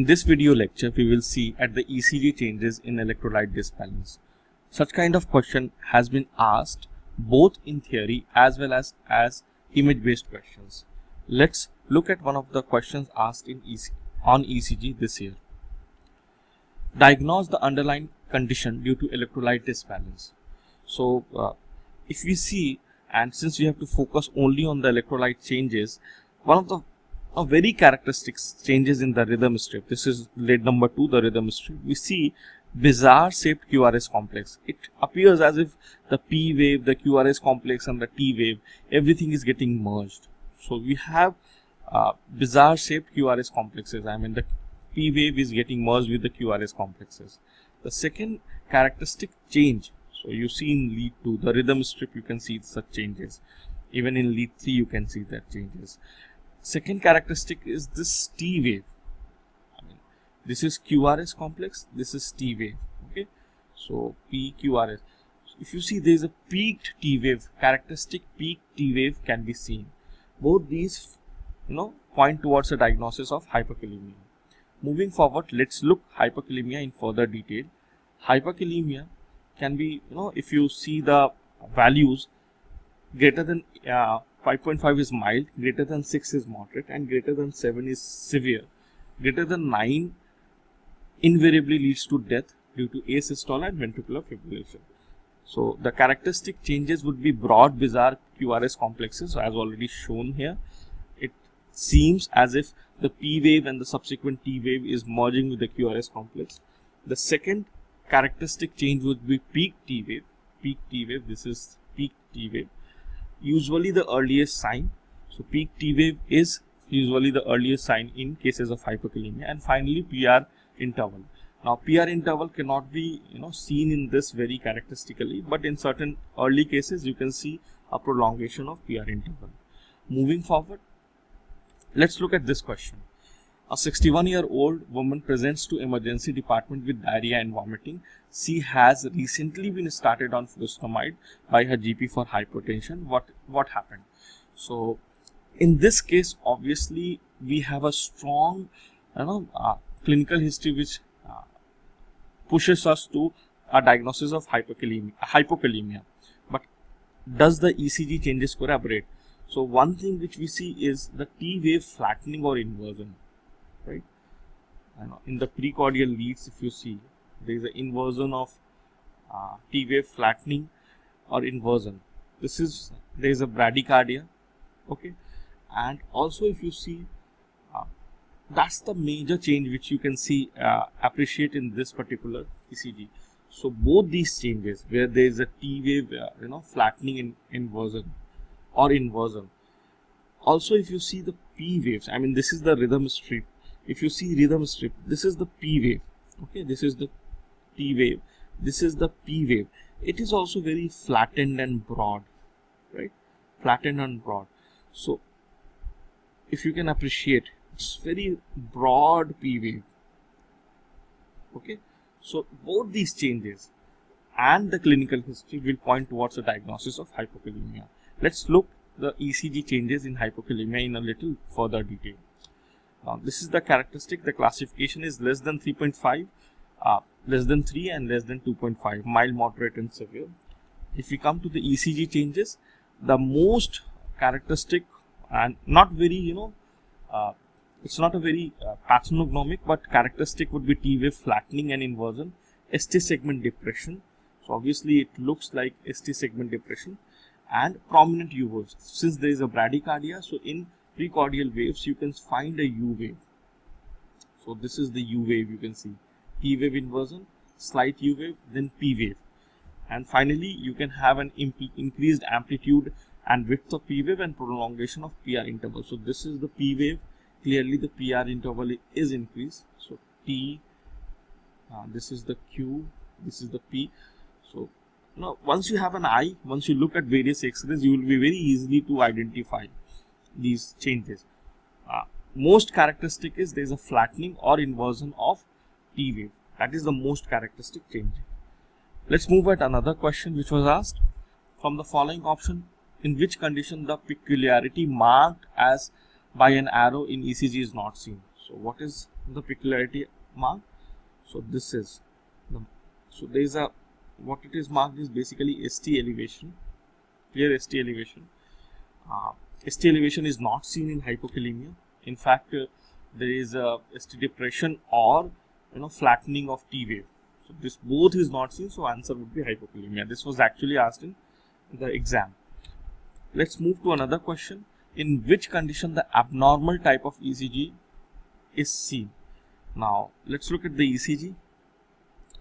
In this video lecture, we will see at the ECG changes in electrolyte disbalance. Such kind of question has been asked both in theory as well as as image based questions. Let's look at one of the questions asked in EC on ECG this year. Diagnose the underlying condition due to electrolyte disbalance. So uh, if we see and since we have to focus only on the electrolyte changes, one of the a very characteristic changes in the rhythm strip. This is lead number two, the rhythm strip. We see bizarre shaped QRS complex. It appears as if the P wave, the QRS complex and the T wave, everything is getting merged. So we have uh, bizarre shaped QRS complexes. I mean the P wave is getting merged with the QRS complexes. The second characteristic change. So you see in lead 2, the rhythm strip you can see such changes. Even in lead 3 you can see that changes. Second characteristic is this T wave. I mean, this is QRS complex, this is T wave. Okay, so PQRS. If you see there is a peaked T wave, characteristic peak T wave can be seen. Both these, you know, point towards a diagnosis of hyperkalemia. Moving forward, let's look hyperkalemia in further detail. Hyperkalemia can be, you know, if you see the values greater than uh, 5.5 is mild, greater than 6 is moderate, and greater than 7 is severe. Greater than 9 invariably leads to death due to asystole and ventricular fibrillation. So the characteristic changes would be broad bizarre QRS complexes as already shown here. It seems as if the P wave and the subsequent T wave is merging with the QRS complex. The second characteristic change would be peak T wave. Peak T wave, this is peak T wave usually the earliest sign. So peak T wave is usually the earliest sign in cases of hyperkalemia and finally PR interval. Now PR interval cannot be you know seen in this very characteristically but in certain early cases you can see a prolongation of PR interval. Moving forward, let's look at this question. A 61 year old woman presents to emergency department with diarrhea and vomiting. She has recently been started on furosemide by her GP for hypertension. What what happened? So in this case, obviously we have a strong you know uh, clinical history which uh, pushes us to a diagnosis of hypokalemia, hypokalemia. But does the ECG changes corroborate? So one thing which we see is the T wave flattening or inversion right? And in the precordial leads if you see there is an inversion of uh, T wave flattening or inversion. This is there is a bradycardia okay? And also if you see uh, that's the major change which you can see uh, appreciate in this particular ECG so both these changes where there is a T wave uh, you know flattening in inversion or inversion. Also if you see the P waves I mean this is the rhythm strip if you see rhythm strip this is the p wave. Okay this is the t wave. This is the p wave. It is also very flattened and broad right? Flattened and broad. So if you can appreciate it's very broad p wave. Okay? So both these changes and the clinical history will point towards a diagnosis of hypokalemia. Let's look the ECG changes in hypokalemia in a little further detail uh, this is the characteristic. The classification is less than 3.5, uh, less than 3 and less than 2.5, mild, moderate and severe. If we come to the ECG changes, the most characteristic and not very, you know, uh, it's not a very uh, pathognomic but characteristic would be T wave flattening and inversion, ST segment depression. So obviously it looks like ST segment depression and prominent U waves. Since there is a bradycardia, so in precordial waves you can find a U wave. So this is the U wave you can see. P wave inversion, slight U wave, then P wave. And finally you can have an increased amplitude and width of P wave and prolongation of PR interval. So this is the P wave. Clearly the PR interval is increased. So T, uh, this is the Q, this is the P. So now once you have an eye, once you look at various X-rays, you will be very easily to identify these changes. Uh, most characteristic is there is a flattening or inversion of T wave. That is the most characteristic change. Let's move at another question which was asked. From the following option, in which condition the peculiarity marked as by an arrow in ECG is not seen. so what is the peculiarity mark so this is the so there is a what it is marked is basically ST elevation clear ST elevation uh, ST elevation is not seen in hypokalemia. In fact uh, there is a ST depression or you know flattening of T wave. So this both is not seen so answer would be hypokalemia. This was actually asked in the exam. Let's move to another question. In which condition the abnormal type of ECG is seen? Now let's look at the ECG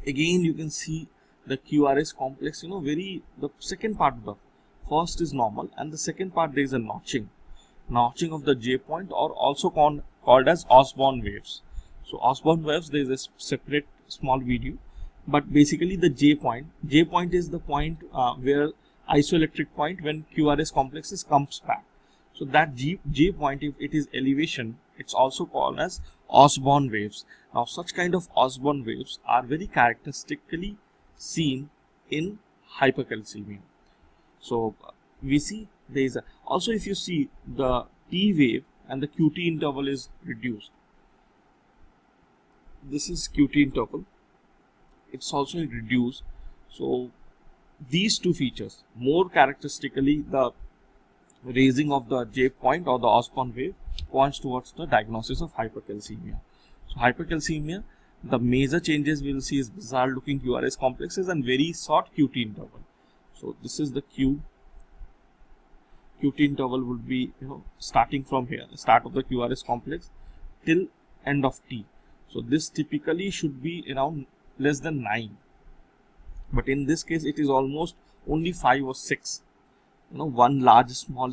again you can see the QRS complex you know very the second part of the first is normal and the second part there is a notching. Notching of the J point or also called, called as Osborn waves. So Osborn waves there is a separate small video. But basically the J point J point is the point uh, where isoelectric point when QRS complexes comes back. So that G, J point if it is elevation it's also called as Osborn waves. Now such kind of Osborn waves are very characteristically seen in hypercalcemia so we see there is a also if you see the T wave and the QT interval is reduced. This is QT interval. It's also reduced. So these two features more characteristically the raising of the J point or the Osborn wave points towards the diagnosis of hypercalcemia. So hypercalcemia the major changes we will see is bizarre looking QRS complexes and very short QT interval so this is the Q. QT interval would be you know starting from here. The start of the QRS complex till end of T. So this typically should be around less than 9 but in this case it is almost only 5 or 6 you know one large small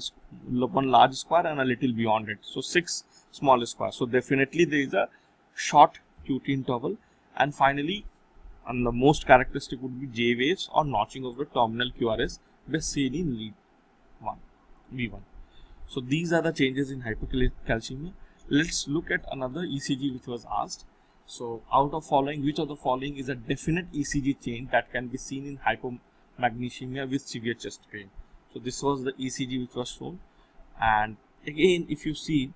one large square and a little beyond it. So 6 small square. So definitely there is a short QT interval. And finally and the most characteristic would be J waves or notching of the terminal QRS best seen in lead 1 V1 so these are the changes in hypercalcemia let's look at another ECG which was asked so out of following, which of the following is a definite ECG change that can be seen in hypomagnesemia with severe chest pain? So this was the ECG which was shown. And again, if you see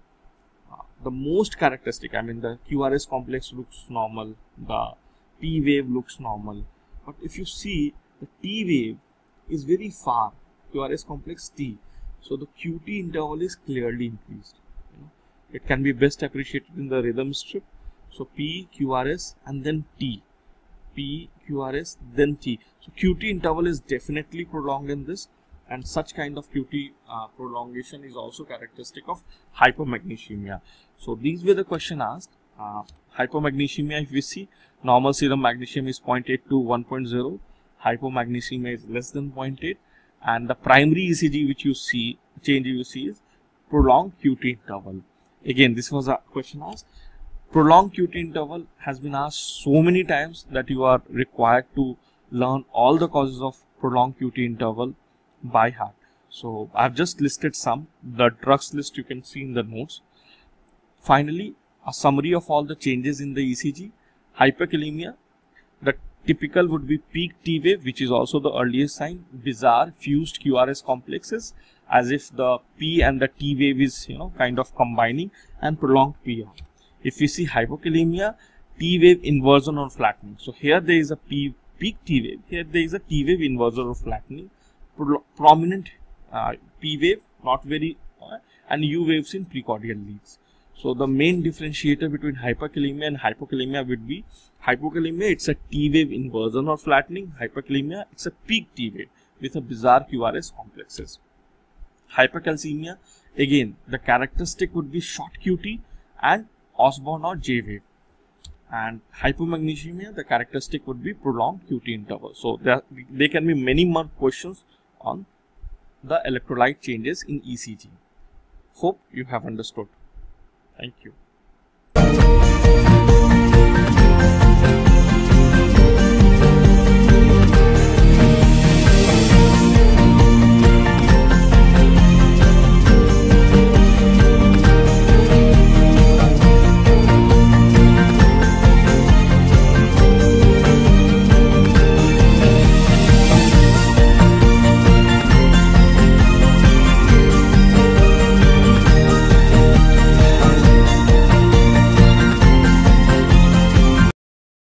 uh, the most characteristic, I mean the QRS complex looks normal, the T wave looks normal. But if you see the T wave is very far, QRS complex T. So the QT interval is clearly increased. You know, it can be best appreciated in the rhythm strip so P, QRS and then T. P, QRS, then T. So QT interval is definitely prolonged in this and such kind of QT uh, prolongation is also characteristic of hypomagnesemia. So these were the question asked. Hypomagnesemia if we see normal serum magnesium is 0.8 to 1.0 hypomagnesemia is less than 0.8 and the primary ECG which you see change you see is prolonged QT interval. Again this was a question asked. Prolonged QT interval has been asked so many times that you are required to learn all the causes of prolonged QT interval by heart. So I've just listed some, the drugs list you can see in the notes. Finally, a summary of all the changes in the ECG. Hyperkalemia, the typical would be peak T wave, which is also the earliest sign. Bizarre fused QRS complexes, as if the P and the T wave is, you know, kind of combining and prolonged PR. If we see hypokalemia, T wave inversion or flattening. So here there is a P, peak T wave. Here there is a T wave inversion or flattening. Pro prominent uh, P wave, not very, uh, and U waves in precordial leads. So the main differentiator between hyperkalemia and hypokalemia would be hypokalemia, it's a T wave inversion or flattening. Hyperkalemia, it's a peak T wave with a bizarre QRS complexes. Hypercalcemia, again, the characteristic would be short QT and Osborn or J wave. And hypomagnesemia, the characteristic would be prolonged QT interval. So there, there can be many more questions on the electrolyte changes in ECG. Hope you have understood. Thank you.